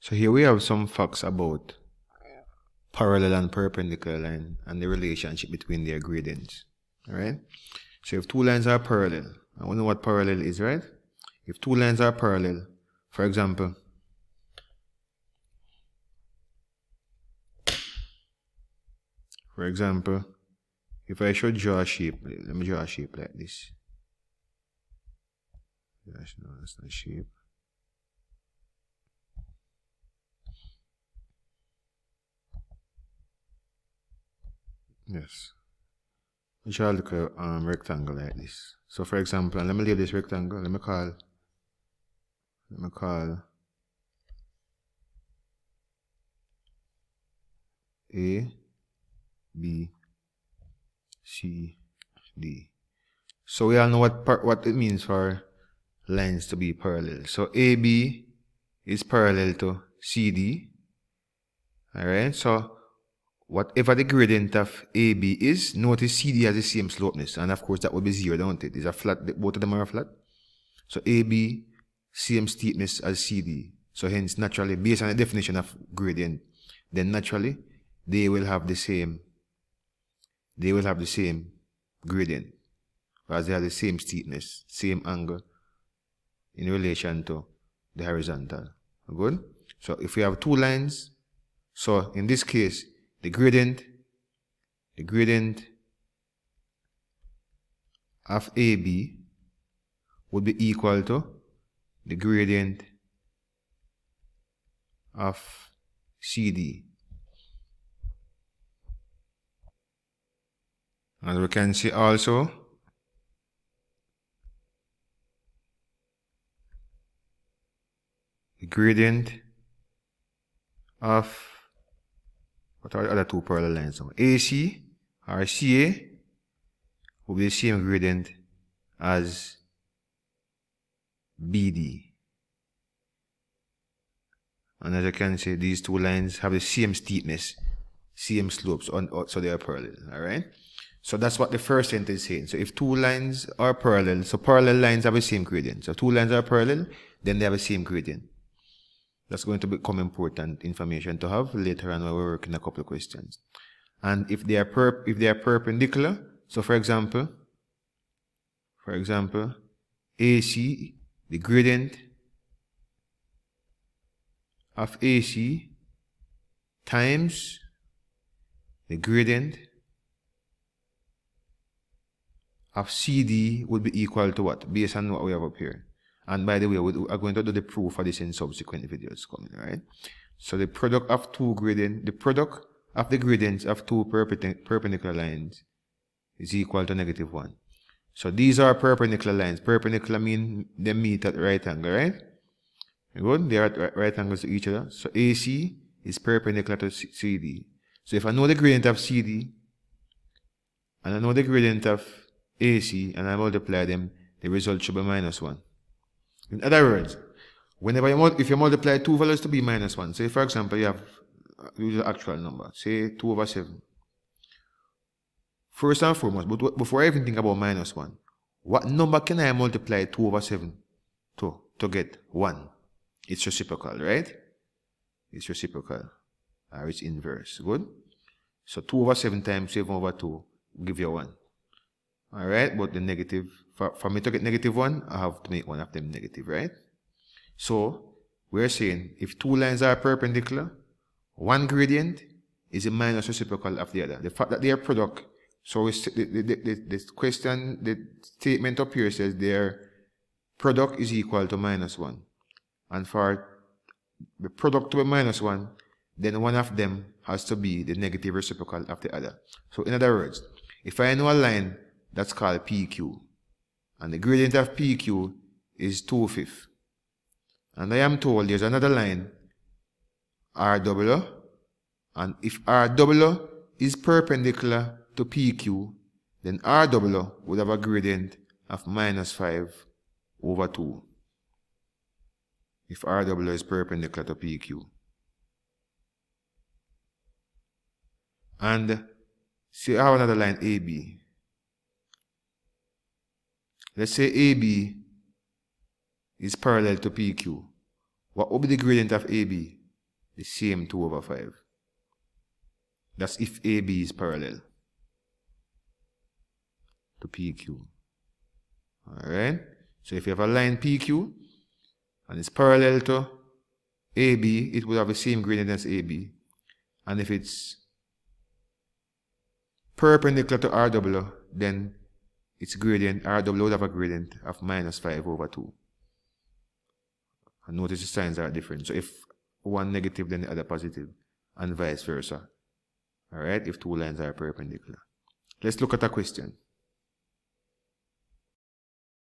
So here we have some facts about parallel and perpendicular line and the relationship between their gradients. Alright? So if two lines are parallel, I know what parallel is, right? If two lines are parallel, for example, for example, if I should draw a shape, let me draw a shape like this. That's not a shape. Yes. We shall look at um, rectangle like this. So for example, let me leave this rectangle, let me call, let me call A, B, C, D. So we all know what what it means for lines to be parallel. So AB is parallel to CD. Alright, so whatever the gradient of AB is, notice CD has the same slopeness. And of course, that would be zero, don't it? Is a flat, both of them are flat. So AB, same steepness as CD. So hence, naturally, based on the definition of gradient, then naturally, they will have the same, they will have the same gradient. Because they have the same steepness, same angle in relation to the horizontal. Good? So if we have two lines, so in this case, the gradient, the gradient of AB would be equal to the gradient of CD. And we can see also the gradient of what are the other two parallel lines now? AC or CA will be the same gradient as BD. And as you can see, these two lines have the same steepness, same slopes, on, so they are parallel. Alright? So that's what the first sentence is saying. So if two lines are parallel, so parallel lines have the same gradient. So two lines are parallel, then they have the same gradient. That's going to become important information to have later on when we're working a couple of questions. And if they are perp if they are perpendicular, so for example, for example, AC, the gradient of AC times the gradient of CD would be equal to what? Based on what we have up here. And by the way, we are going to do the proof for this in subsequent videos coming, right? So the product of two gradient, the product of the gradients of two perpendicular lines is equal to negative 1. So these are perpendicular lines. Perpendicular mean they meet at right angle, right? Good? They are at right angles to each other. So AC is perpendicular to CD. So if I know the gradient of CD, and I know the gradient of AC, and I multiply them, the result should be minus 1. In other words, whenever you if you multiply two values to be minus 1, say for example you have uh, use the actual number, say 2 over 7. First and foremost, but before I even think about minus 1, what number can I multiply 2 over 7 to, to get 1? It's reciprocal, right? It's reciprocal. Or it's inverse. Good? So 2 over 7 times 7 over 2 give you 1. Alright, but the negative, for, for me to get negative 1, I have to make one of them negative, right? So, we're saying if two lines are perpendicular, one gradient is a minus reciprocal of the other. The fact that they are product, so the, the, the, the question, the statement up here says their product is equal to minus 1. And for the product to be minus 1, then one of them has to be the negative reciprocal of the other. So in other words, if I know a line that's called PQ. And the gradient of PQ is 2 fifths. And I am told there's another line, RW, and if RW is perpendicular to PQ, then RW would have a gradient of minus 5 over 2. If RW is perpendicular to PQ. And see, I have another line AB. Let's say AB is parallel to PQ. What would be the gradient of AB? the same 2 over 5. That's if AB is parallel to PQ. Alright? So if you have a line PQ and it's parallel to AB, it would have the same gradient as AB. And if it's perpendicular to RW, then its gradient, RW would have a gradient of minus 5 over 2. And notice the signs are different. So if one negative, then the other positive, and vice versa. Alright, if two lines are perpendicular. Let's look at a question.